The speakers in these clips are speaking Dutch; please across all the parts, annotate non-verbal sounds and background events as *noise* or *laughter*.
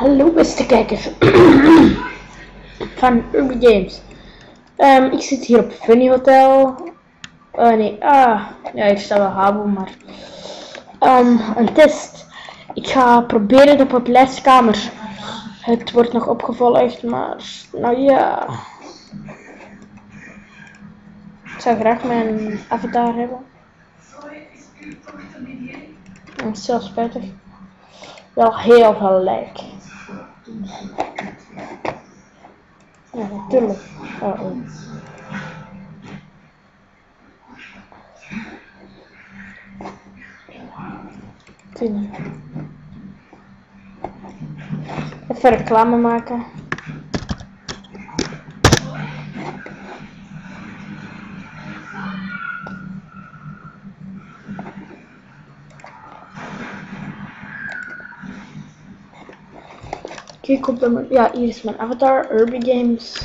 Hallo beste kijkers *clears throat* van Urban Games. Ehm, ik zit hier op Funny Hotel. Uh, nee, ah, ja, ik sta wel Habo, maar um, een test. Ik ga proberen de populairste kamer. Het wordt nog opgevolgd, maar nou ja. Ik zou graag mijn avatar hebben. Dat is zelfs spijtig. Wel heel veel. Ja, natuurlijk. Oh, oh. Tien. Even reclame maken. Kijk op de... Ja, hier is mijn avatar, Urban Games.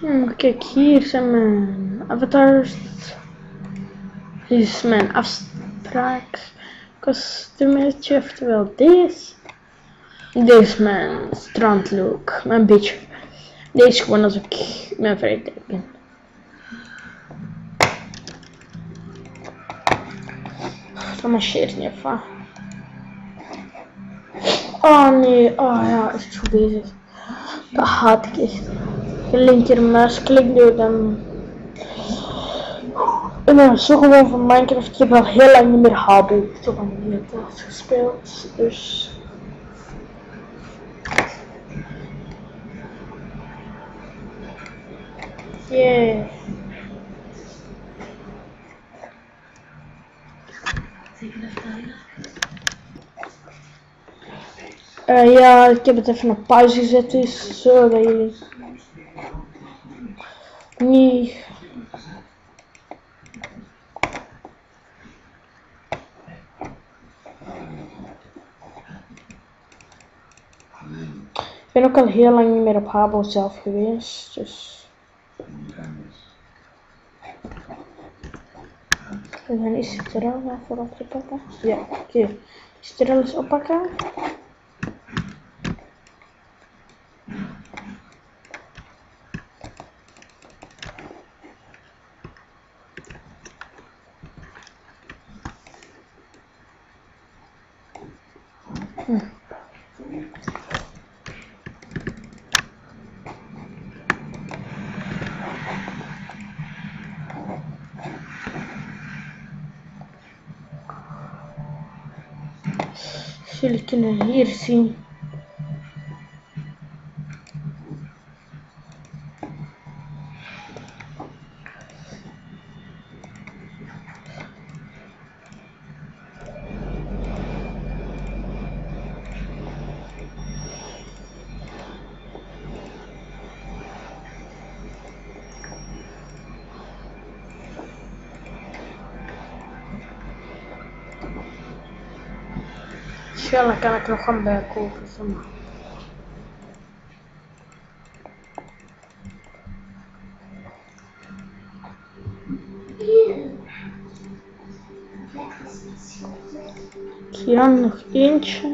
Hmm, kijk, hier zijn mijn avatars. Hier is mijn afspraak. Kostuumetje, oftewel deze. Dit is mijn strandlook, mijn beach. Deze gewoon als ik mijn vrije tijd ben. Dat marcheert niet even. Oh nee, oh ja, is het goed bezig. Dat haat ik echt. Je linker muisklik doet dan... Ik ben zo gewoon van Minecraft. Ik heb al heel lang niet meer Habo zo van die gespeeld. Dus... Yeah. Uh, ja, ik heb het even op pauze gezet, dus zo. Ik ben ook al heel lang niet meer op Habo zelf geweest, dus. En dan is het er al voor op te pakken. Ja, oké. Er al eens oppakken? Hm. Jullie kunnen hier. Waarschijnlijk kan ik nog gaan bijkopen. Zeg maar. Hier dan nog eentje.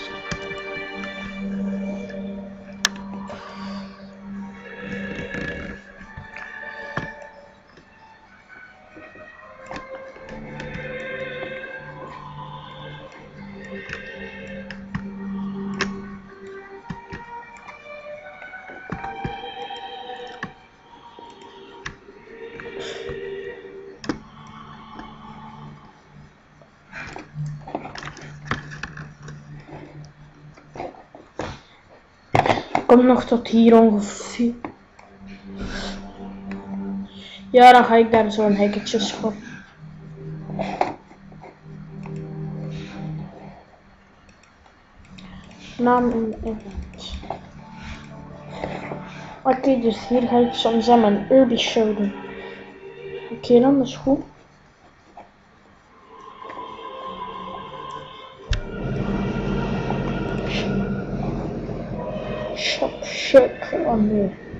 Kom nog tot hier ongeveer. Ja, dan ga ik daar zo'n hekketje schop. Naam en event. Oké, dus hier ga ik soms aan mijn early show. Oké, dan is goed. Check. Oh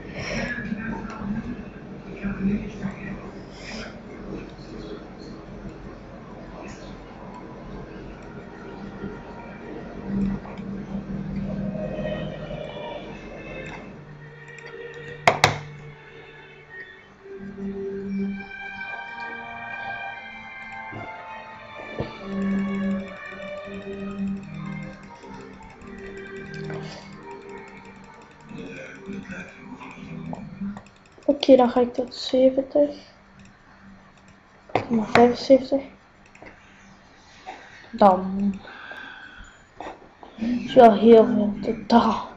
Oké, dan ga ik tot 70. Maar 75. Dan. is wel heel veel totaal.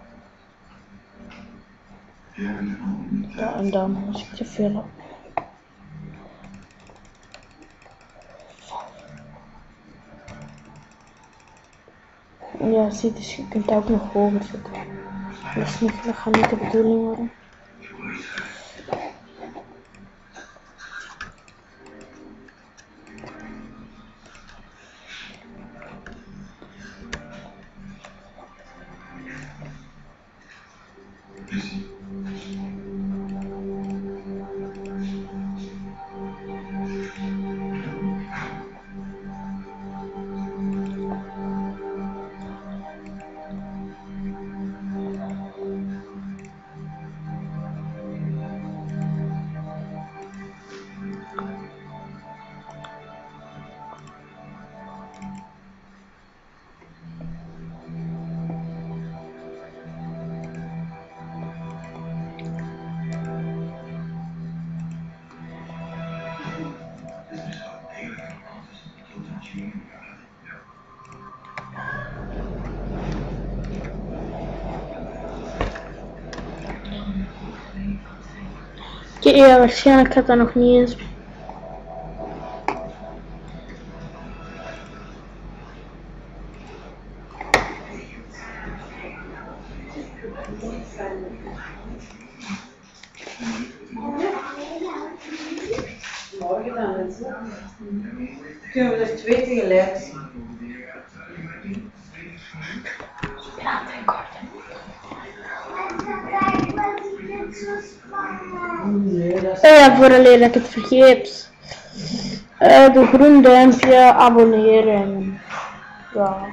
Ja, en dan moet ik te veel op. Ja, zie, dus je kunt ook nog hoger zetten. Dat, is niet, dat gaat niet de bedoeling worden. Ja, waarschijnlijk gaat dat nog niet eens. Morgen dan is het. Kunnen we er twee tegelijk zien? Nee, dat is... Oh ja, dat ik het vergeet. Eh de groen duimpje, abonneren. Ja.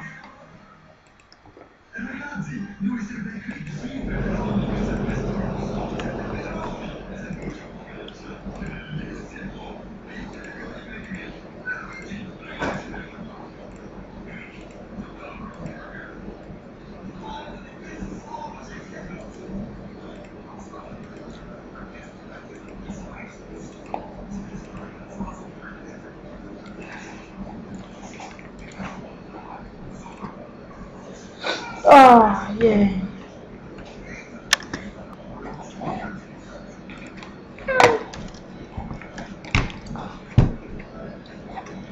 Oh, jee.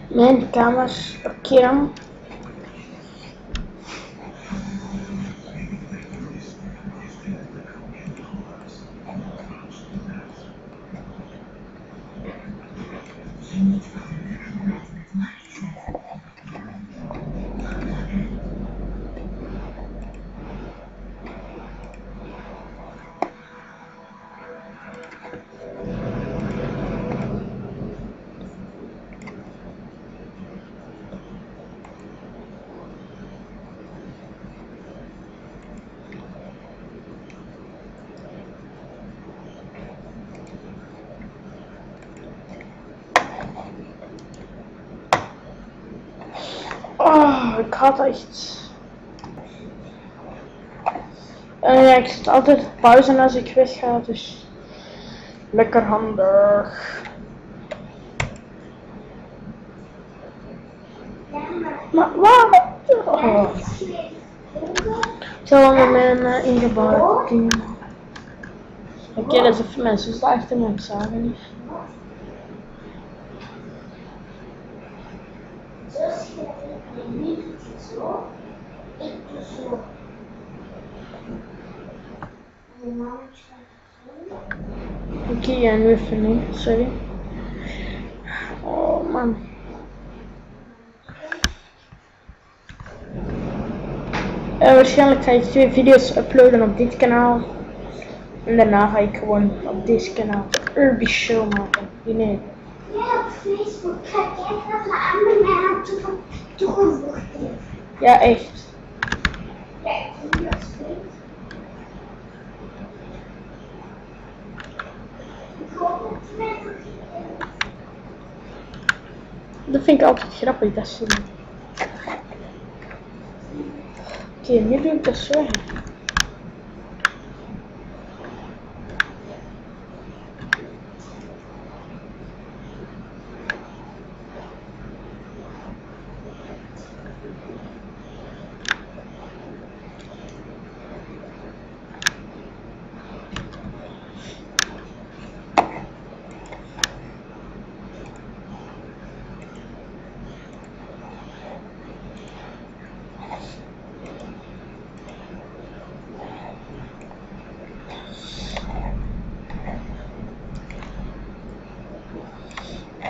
Mijn kamers parkeren. Oh, ik had echt. En ja, ik zet altijd op pauze als ik wegga, dus lekker handig. Maar wat? Oh. Zo met mijn uh, ingebouwde dingen. Oké, dat is even mijn zus achter mijn examen is. Nee, niet doet het zo. Ik doe zo. En ja, nu even niet, sorry. Oh man. Eh, waarschijnlijk ga ik twee video's uploaden op dit kanaal. En daarna ga ik gewoon op deze kanaal Urbi Show maken. Nee. Ja, op Facebook ga ik even de andere hebben. Ja, echt. Ja, ik doe dat goed. Ik hoop dat het mij goed gaat. Dat vind ik altijd grappig, dat ze. Oké, nu doe ik dat zo.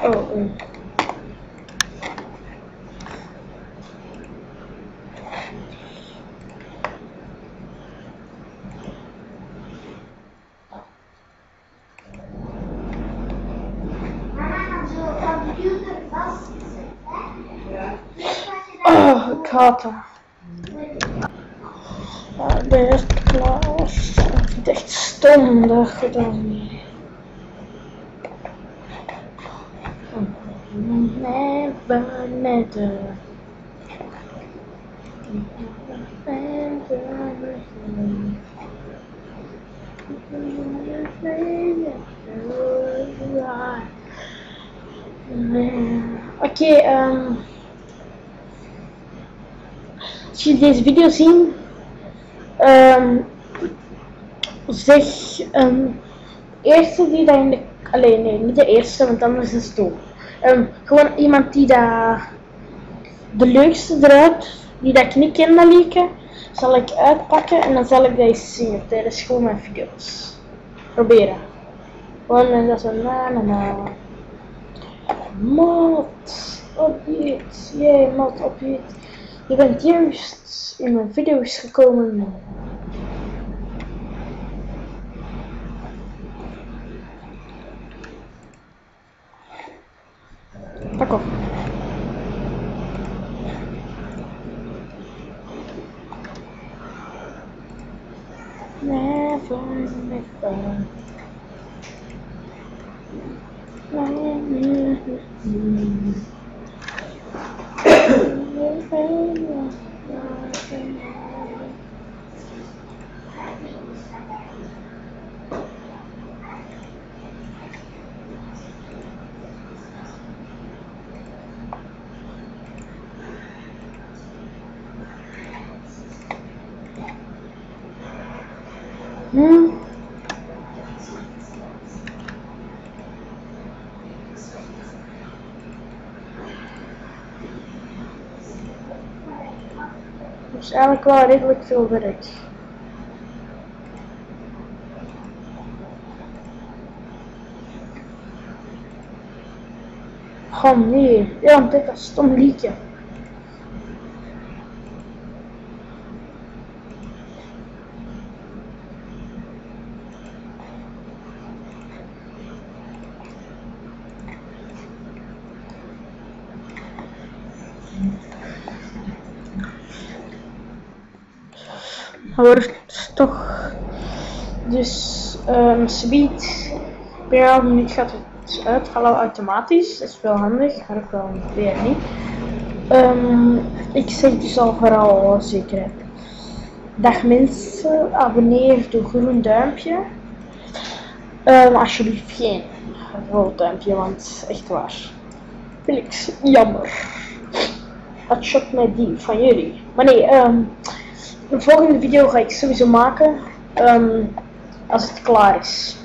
Oh, ik haat dat. Ja. Ik vind het echt stom gedaan heb. Never, never. Oké, ehm als jullie deze video zien, ehm zeg een eerste die dat in de, alleen nee, niet de eerste, want anders is het dom. Ehm, gewoon iemand die dat de leukste eruit, die dat ik niet ken liedje, zal ik uitpakken en dan zal ik dat eens zingen tijdens gewoon mijn video's. Proberen. Gewoon en dat zo na na na. Mat, opjeet, jee, mat, opjeet. Je bent juist in mijn video's gekomen. タコねえそうなんですか何 Hmm. Is eigenlijk wel redelijk veel werk. Oh nee, ja, dit is een stom liedje. Toch. Dus, um, speed. Per half minuut gaat het uitvallen automatisch. Dat is wel handig, maar ook wel weer niet. Ehm, ik zeg dus al vooral zekerheid. Dag mensen, abonneer door groen duimpje. Ehm, alsjeblieft geen rood duimpje, want echt waar. Ik jammer. Dat shot mij die van jullie. Maar nee, ehm. De volgende video ga ik sowieso maken ehm, als het klaar is.